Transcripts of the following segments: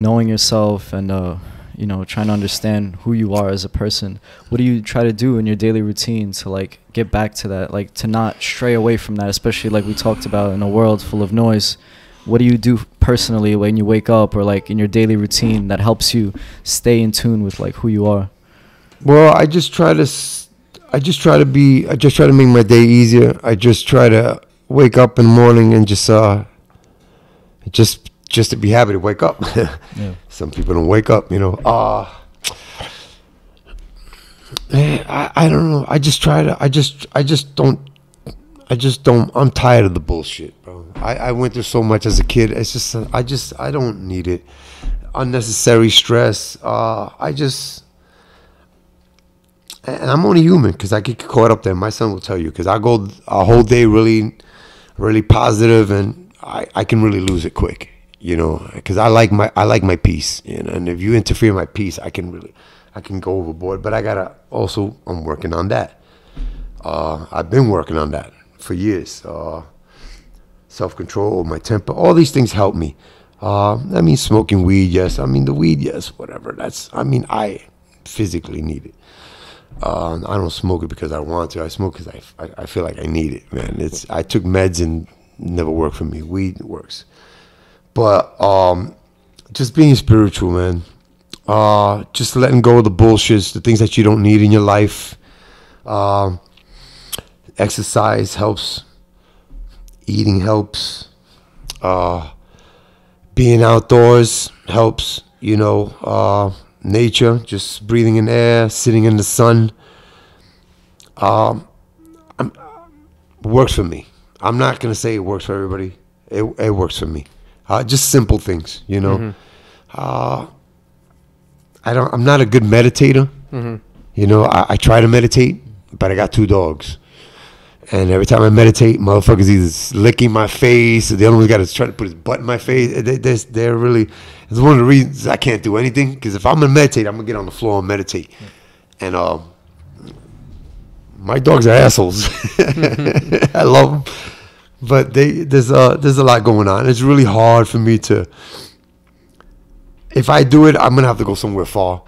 knowing yourself and uh, you know trying to understand who you are as a person what do you try to do in your daily routine to like get back to that like to not stray away from that especially like we talked about in a world full of noise what do you do personally when you wake up or like in your daily routine that helps you stay in tune with like who you are Well, I just try to, i just try to be, I just try to make my day easier. I just try to wake up in the morning and just, uh, just, just to be happy to wake up. yeah Some people don't wake up, you know. Uh, man, I, I don't know. I just try to, I just, I just don't, I just don't, I'm tired of the bullshit, bro. I, I went through so much as a kid. It's just, I just, I don't need it. Unnecessary stress. Uh, I just, and I'm only human because I get caught up there. My son will tell you because I go a whole day really, really positive, and I, I can really lose it quick. You know, because I like my I like my peace, you know, and if you interfere my peace, I can really, I can go overboard. But I gotta also I'm working on that. Uh, I've been working on that for years. Uh, Self control, my temper, all these things help me. Uh, I mean, smoking weed, yes. I mean, the weed, yes. Whatever. That's. I mean, I physically need it. Uh, I don't smoke it because I want to. I smoke because I, I, I feel like I need it, man. It's I took meds and never worked for me. Weed works, but um, just being spiritual, man. Uh, just letting go of the bullshits, the things that you don't need in your life. Uh, exercise helps. Eating helps. Uh, being outdoors helps. You know. Uh, nature, just breathing in air, sitting in the sun. Um, works for me. I'm not gonna say it works for everybody. It it works for me. Uh, just simple things, you know. Uh, I don't. I'm not a good meditator. You know, I, I try to meditate, but I got two dogs. And every time I meditate, motherfuckers either licking my face, or the other one's got to try to put his butt in my face. They, they, they're really, it's one of the reasons I can't do anything. Because if I'm gonna meditate, I'm gonna get on the floor and meditate. And uh, my dogs are assholes. I love them, but they there's a there's a lot going on. It's really hard for me to. If I do it, I'm gonna have to go somewhere far.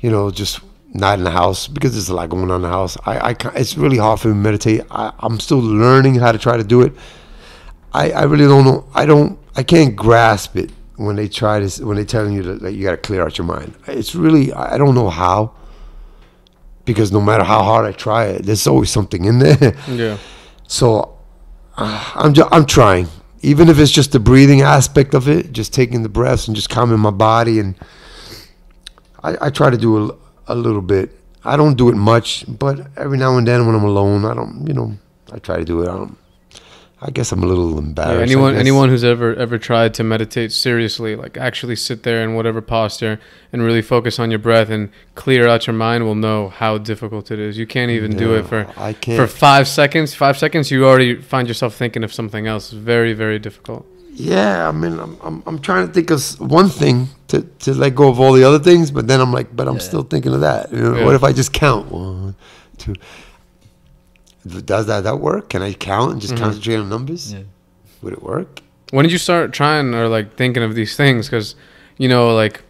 You know, just not in the house because there's a lot going on in the house. I, I can't- it's really hard for me to meditate. I, I'm still learning how to try to do it. I, I really don't know. I don't. I can't grasp it when they try to. When they telling you that, that you got to clear out your mind. It's really. I I don't know how. Because no matter how hard I try it, there's always something in there. Yeah. So uh, I'm just, I'm trying, even if it's just the breathing aspect of it, just taking the breaths and just calming my body, and I, I try to do a, a little bit. I don't do it much, but every now and then when I'm alone, I don't, you know, I try to do it. I don't. I guess I'm a little embarrassed. I anyone anyone who's ever ever tried to meditate seriously, like actually sit there in whatever posture and really focus on your breath and clear out your mind, will know how difficult it is. You can't even do it for I for can't. five seconds. Five seconds, you already find yourself thinking of something else. It's very very difficult. Yeah, I mean, I'm, I'm, I'm trying to think of one thing to, to let go of all the other things, but then I'm like, but I'm still thinking of that. You know, Yeah. What if I just count one, two? Does that that work? Can I count and just Mm-hmm. concentrate on numbers? Yeah. Would it work? When did you start trying or like thinking of these things? Because you know, like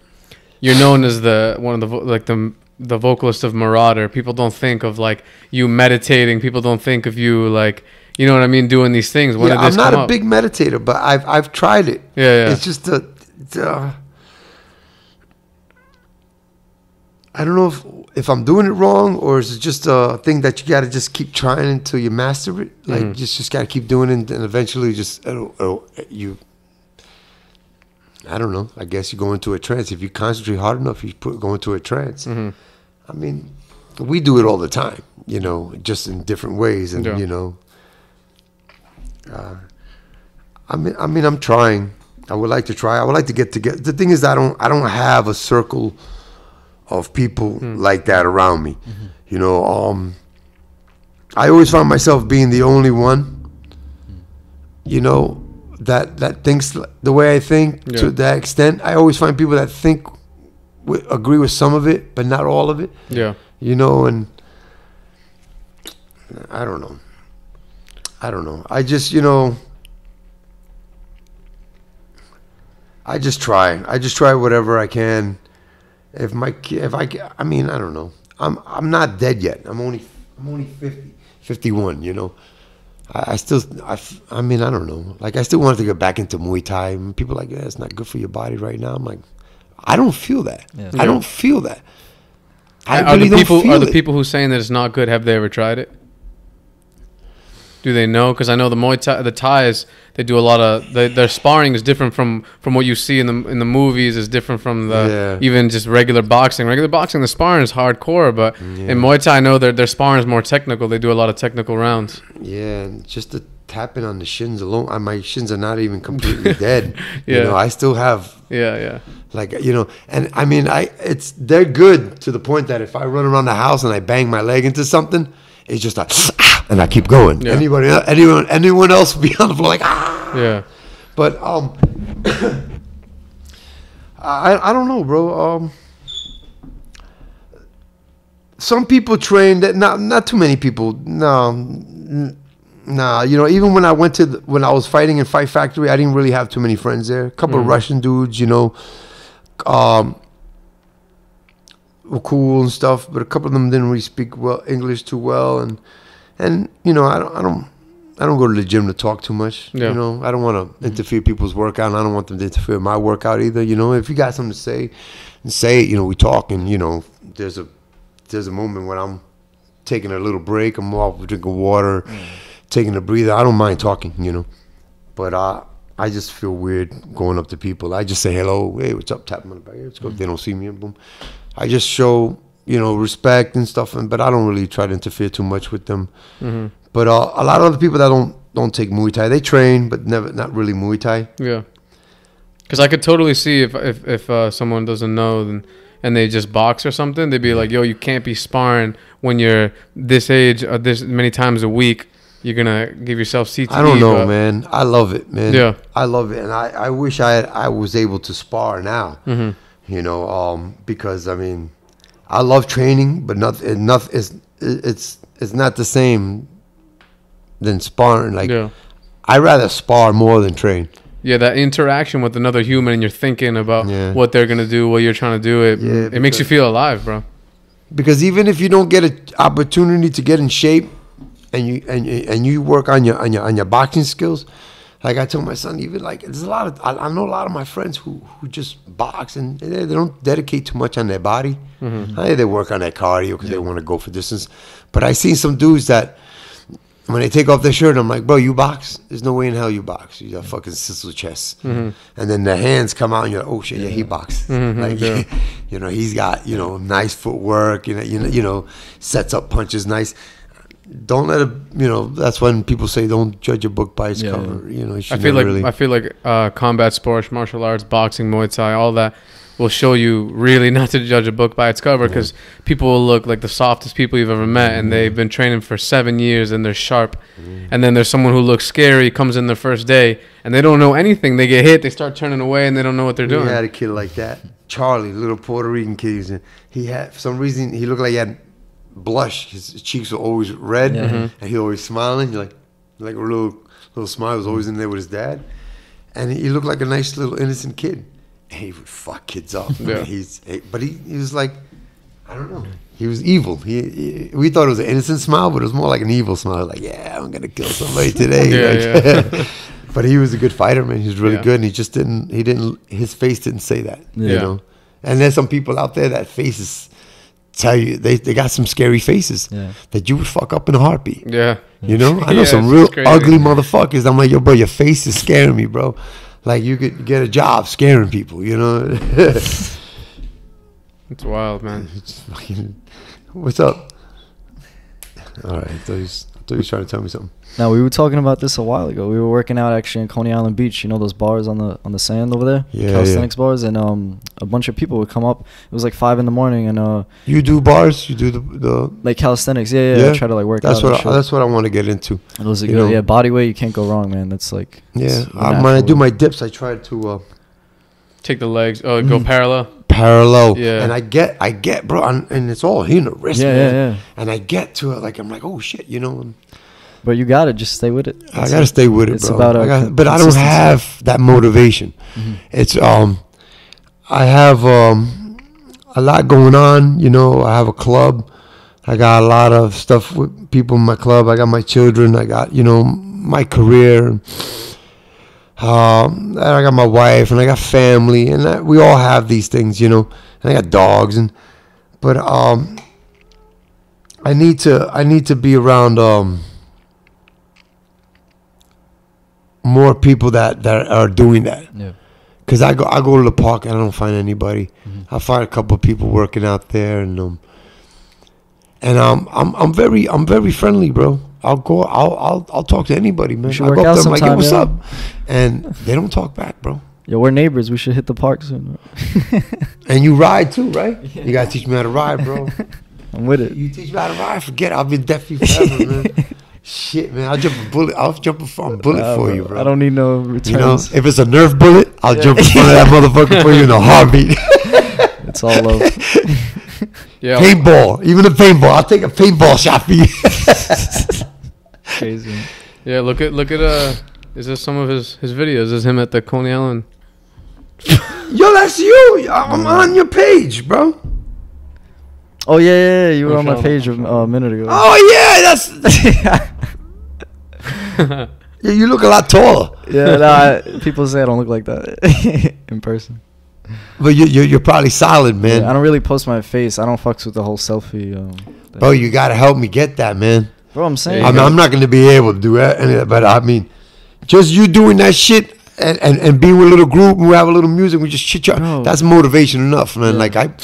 you're known as the one of the vo- like the the vocalist of Merauder. People don't think of like you meditating. People don't think of you like you know what I mean, doing these things. When yeah, did this I'm not a up? big meditator, but I've I've tried it. Yeah, yeah. It's just a, uh, I don't know if if I'm doing it wrong or is it just a thing that you got to just keep trying until you master it. Like Mhm. just just got to keep doing it, and eventually just it'll, it'll, you. I don't know. I guess you go into a trance if you concentrate hard enough. You put go into a trance. Mhm. I mean, we do it all the time. You know, just in different ways, and Yeah. you know. Uh, I mean, I mean, I'm trying. I would like to try. I would like to get together. The thing is, I don't, I don't have a circle of people like that around me. You know, um, I always find myself being the only one. You know, that that thinks the way I think Yeah. to that extent. I always find people that think, wi- agree with some of it, but not all of it Yeah. you know and i don't know i don't know i just you know I just try. I just try whatever I can. If my if I I mean I don't know. I'm I'm not dead yet. I'm only I'm only 50, 51, You know. I, I still I, f- I mean I don't know. Like I still wanted to get back into Muay Thai. And people are like yeah, it's not good for your body right now. I'm like, I don't feel that. Yeah. I don't feel that. I are really the don't people feel are the it. people who saying that it's not good? Have they ever tried it? Do they know? Because I know the Muay Thai, the Thais, they do a lot of they, their sparring is different from from what you see in the in the movies. Is different from the Yeah. even just regular boxing. Regular boxing, the sparring is hardcore, but Yeah. in Muay Thai, I know their their sparring is more technical. They do a lot of technical rounds. Yeah, just the tapping on the shins alone. uh, My shins are not even completely dead. Yeah. You know, I still have Yeah, yeah, like you know, and I mean, I it's they're good to the point that if I run around the house and I bang my leg into something, it's just like, "Ah," and I keep going. Yeah. Anybody, anyone, anyone else be on the floor like ah. yeah. But um, I I don't know, bro. Um, some people train that not not too many people. No, nah. You know, even when I went to the, when I was fighting in Fight Factory, I didn't really have too many friends there. A couple of Russian dudes, you know, um, were cool and stuff, but a couple of them didn't really speak well English too well, and and you know, I don't I don't. I don't go to the gym to talk too much. Yeah. You know, I don't want to interfere people's workout, and I don't want them to interfere my workout either. You know, if you got something to say, say it. You know, we talk, and you know, there's a there's a moment when I'm taking a little break. I'm off drinking water, taking a breather. I don't mind talking. You know, but uh, I just feel weird going up to people. I just say hello, hey, what's up? Tap them on the back. Let's go. If they don't see me, boom. I just show you know respect and stuff, and but I don't really try to interfere too much with them. But uh, a lot of other people that don't don't take Muay Thai, they train, but never not really Muay Thai. Yeah, because I could totally see if if if uh, someone doesn't know then and they just box or something, they'd be like, "Yo, you can't be sparring when you're this age or this many times a week. You're gonna give yourself CTE." I don't know, but- man. I love it, man. Yeah. I love it, and I, I wish I had, I was able to spar now. Mhm. You know, um, because I mean, I love training, but not enough. It's it's it's not the same than sparring. Like yeah, I rather spar more than train. yeah, that interaction with another human, and you're thinking about Yeah. what they're gonna do, what you're trying to do. It Yeah, it makes you feel alive, bro. because even if you don't get an opportunity to get in shape and you and and you work on your on your on your boxing skills like i told my son even like there's a lot of i, I know a lot of my friends who who just box and they, they don't dedicate too much on their body mm-hmm. Hey, they work on their cardio because they want to go for distance but i seen some dudes that when they take off their shirt, I'm like, bro, you box? There's no way in hell you box. You got fucking sizzle chest. Mm-hmm. And then the hands come out and you're like, oh shit, yeah, he boxes. Mm-hmm, like, yeah. you know, he's got, you know, nice footwork, you know, you know, you know, sets up punches nice. Don't let a you know, that's when people say don't judge a book by its Yeah, cover. You know, you I feel like really. I feel like uh, combat sports, martial arts, boxing, Muay Thai, all that will show you really not to judge a book by its cover because people will look like the softest people you've ever met and they've been training for seven years and they're sharp. And then there's someone who looks scary, comes in their first day and they don't know anything. They get hit, they start turning away and they don't know what they're doing. had a kid like that. Charlie, little Puerto Rican kid. he was in- He had, for some reason, he looked like he had blush. His cheeks were always red, Yeah. Mm-hmm. and he always smiling. Like, like a little little smile was always in there with his dad, and he looked like a nice little innocent kid. And he would fuck kids up. Yeah. He's, he- but he, he was like, I don't know. He was evil. He, he- we thought it was an innocent smile, but it was more like an evil smile. Like, yeah, I'm gonna kill somebody today. Yeah, Like, but he was a good fighter, man. He was really Yeah. good, and he just didn't. He didn't. His face didn't say that. You Yeah. know. And there's some people out there that faces tell you they, they got some scary faces Yeah. that you would fuck up in a heartbeat. yeah. You know, I know Yeah, some real crazy. ugly motherfuckers. I'm like, yo, bro, your face is scaring me, bro. Like you could get a job scaring people. You know. It's wild, man. It's fucking- What's up? All right, I thought, he was, I thought he was trying to tell me something. Now we were talking about this a while ago. We were working out actually in Coney Island Beach. You know those bars on the on the sand over there, Yeah, calisthenics bars, and um a bunch of people would come up. It was like five in the morning, and uh You do bars? You do the the. like calisthenics. Yeah, yeah. I try to like work That's out. what I, that's what I want to get into. And those are you good. know- yeah, body weight. You can't go wrong, man. That's like Yeah, it's the I, when I do my dips, I try to uh, Take the legs. Oh, go parallel. parallel. Yeah. And I get, I get, bro, and, and it's all here in the wrist. Yeah, man. yeah, yeah. And I get to it, like I'm like, oh shit, you know. And But you gotta just stay with it. I gotta stay with it, It's bro. about I a got- con- but I don't have that motivation. Mhm. It's um, I have um, a lot going on. You know, I have a club. I got a lot of stuff with people in my club. I got my children. I got you know my career. Um, and I got my wife and I got family, and I, we all have these things, you know. And I got dogs, and but um, I need to I need to be around um more people that that are doing that. Yeah. Cause I go I go to the park and I don't find anybody. Mhm. I find a couple of people working out there and um and um I'm I'm very I'm very friendly, bro. I'll go I'll I'll I'll talk to anybody, man. I go up there, I'm like, "Yo, what's yeah." up? And they don't talk back, bro. Yo, we're neighbors. We should hit the park soon. And you ride too, right? You gotta teach me how to ride, bro. I'm with it. You teach me how to ride, forget it. I'll be deaf forever, man. Shit, man. I'll jump a bullet. I'll jump a f- bullet Uh, for you, bro. I don't need no returns. You know, if it's a Nerf bullet, I'll jump in front of that motherfucker for you in a heartbeat. it's all love. Yeah. paintball, even a paintball. I'll take a paintball shot for you. Crazy. Yeah. Look at look at uh. Is this some of his his videos? Is him at the Coney Island? Yo, that's you. I'm on your page, bro. Oh yeah, yeah, yeah. You were on my page a I'm sure. uh, minute ago. Oh yeah, that's. Yeah, you look a lot taller, yeah, nah, people say I don't look like that in person. but you, you you're probably solid, man. Yeah, I don't really post my face. I don't fucks with the whole selfie. Um, thing. Bro, you gotta help me get that, man. Bro, I'm saying. I'm, I'm not gonna be able to do that, any of that, but I mean, just you doing that shit and, and, and being with a little group and we have a little music, we just chit chat. That's motivation enough, man. Yeah. Like I,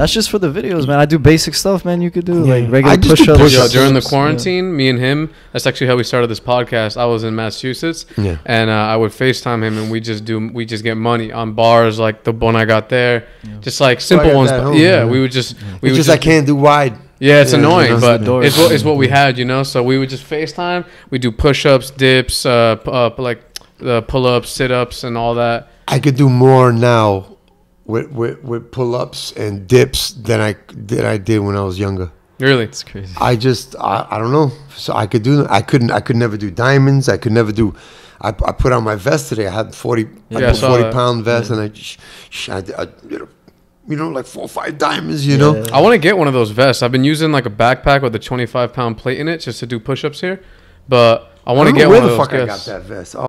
That's just for the videos, man. I do basic stuff, man. You could do Yeah. like regular I push-ups. push-ups. During the Yeah. quarantine, me and him, that's actually how we started this podcast. I was in Massachusetts, Yeah. and uh, I would FaceTime him, and we just do, we just get money on bars like the one I got there, just like simple ones. but home, yeah, man. we would just, we it's would just I can't do wide. Yeah, it's Yeah, annoying, that's but it's what it's what we had, you know. So we would just FaceTime. We do push-ups, dips, uh, p- uh like the pull-ups, sit-ups, and all that. I could do more now with with, with pull ups and dips than I than I did when I was younger. Really, It's crazy. I just I, I don't know. So I could do I couldn't I could never do diamonds. I could never do. I, I put on my vest today. I had forty Yeah, I I put saw forty that. pound vest and I, sh- sh- I, I you know you know like four or five diamonds. You know. Yeah. I want to get one of those vests. I've been using like a backpack with a 25 pound plate in it just to do push-ups here, but I want to get know one where of the those. fuck I got that vest. Oh,